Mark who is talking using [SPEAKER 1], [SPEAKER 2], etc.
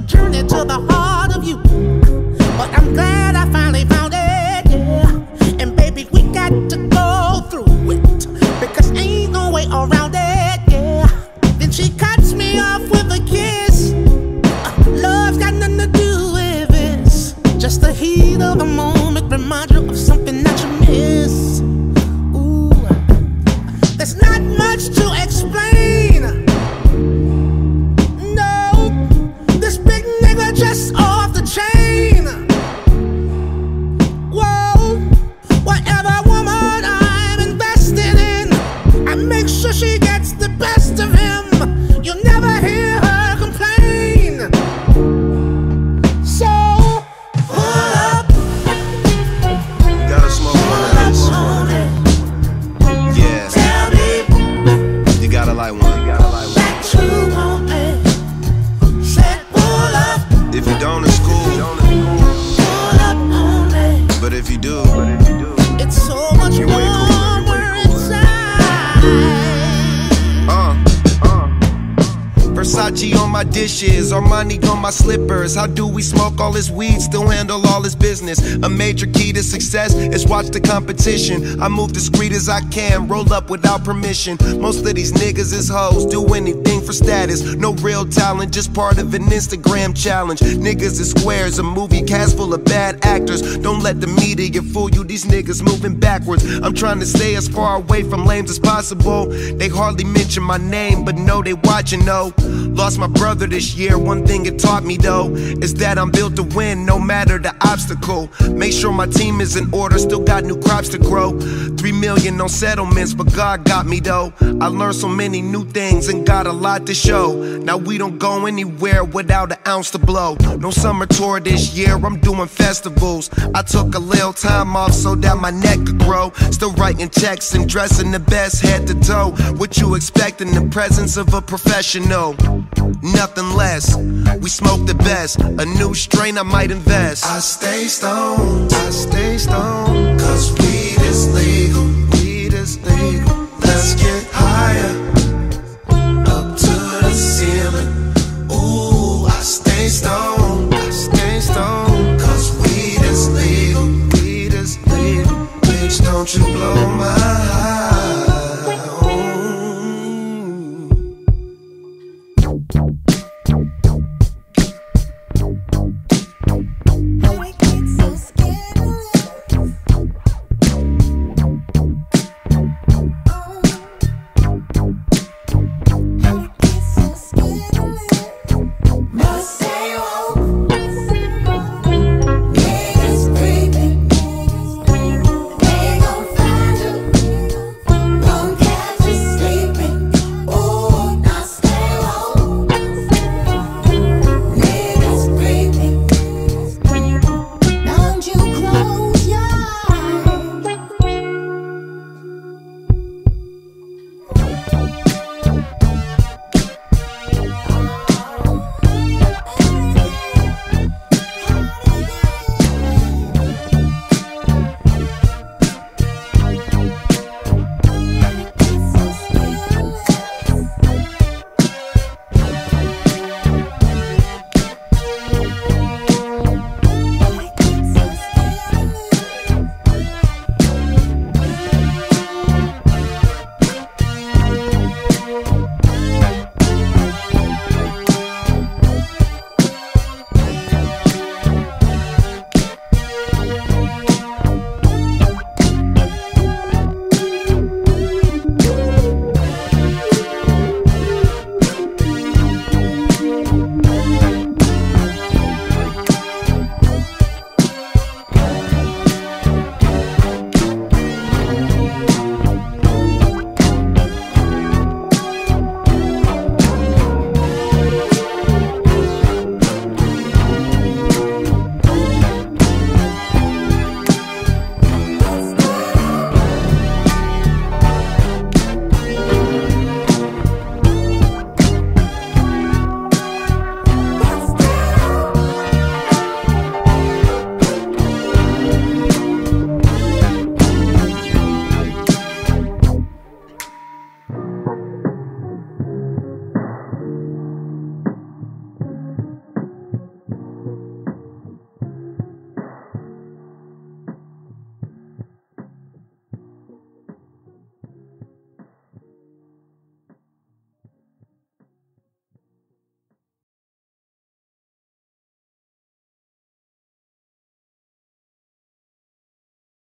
[SPEAKER 1] journey to the heart of you. But I'm glad I finally found it, yeah. And baby, we got to go through it. Because ain't no way around it, yeah. Then she cuts me off with a kiss. Uh, love's got nothing to do with this. Just the heat of the moment remind you of something that you miss. Ooh, there's not much to explain. Pull up,
[SPEAKER 2] If you don't dishes, Armani on my slippers. How do we smoke all this weed, still handle all this business? A major key to success is watch the competition. I move discreet as I can, roll up without permission. Most of these niggas is hoes, do anything for status. No real talent, just part of an Instagram challenge. Niggas is squares, a movie cast full of bad actors. Don't let the media fool you, these niggas moving backwards. I'm trying to stay as far away from lames as possible. They hardly mention my name, but know they watching, though. Lost my brother this year, one thing it taught me, though, is that I'm built to win no matter the obstacle. Make sure my team is in order, still got new crops to grow. Three million on settlements, but God got me, though. I learned so many new things and got a lot to show. Now we don't go anywhere without an ounce to blow. No summer tour this year, I'm doing festivals. I took a little time off so that my neck could grow. Still writing checks and dressing the best head to toe. What you expect in the presence of a professional? Nothing less. We smoke the best. A new strain I might invest.
[SPEAKER 3] I stay stoned,
[SPEAKER 2] I stay stoned.
[SPEAKER 3] cause weed is legal.
[SPEAKER 2] Weed is legal.
[SPEAKER 3] Let's get